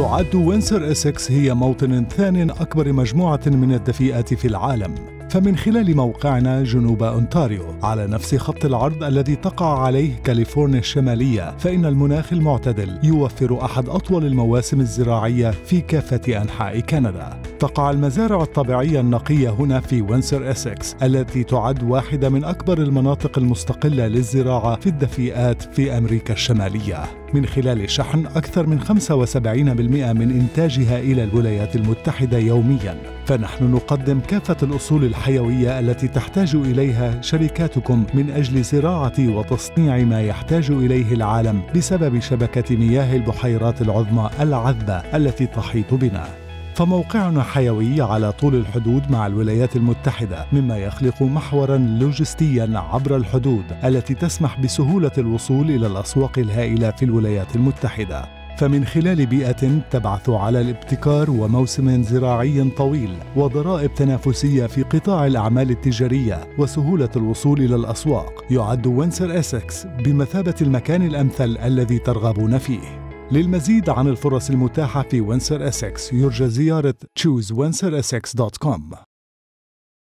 تعد وينسر إسكس هي موطن ثان أكبر مجموعة من الدفيئات في العالم. فمن خلال موقعنا جنوب أونتاريو على نفس خط العرض الذي تقع عليه كاليفورنيا الشمالية فإن المناخ المعتدل يوفر أحد أطول المواسم الزراعية في كافة أنحاء كندا. تقع المزارع الطبيعية النقية هنا في وينسر إسكس التي تعد واحدة من أكبر المناطق المستقلة للزراعة في الدفيئات في أمريكا الشمالية. من خلال شحن أكثر من 75% من إنتاجها إلى الولايات المتحدة يومياً. فنحن نقدم كافة الأصول الحيوية التي تحتاج إليها شركاتكم من أجل زراعة وتصنيع ما يحتاج إليه العالم بسبب شبكة مياه البحيرات العظمى العذبة التي تحيط بنا. فموقعنا حيوي على طول الحدود مع الولايات المتحدة مما يخلق محورا لوجستيا عبر الحدود التي تسمح بسهولة الوصول إلى الأسواق الهائلة في الولايات المتحدة. فمن خلال بيئة تبعث على الابتكار وموسم زراعي طويل وضرائب تنافسية في قطاع الأعمال التجارية وسهولة الوصول إلى الأسواق يعد وينسر إسكس بمثابة المكان الأمثل الذي ترغبون فيه. للمزيد عن الفرص المتاحة في وينسر اسكس يرجى زيارة chooseWindsorEssex.com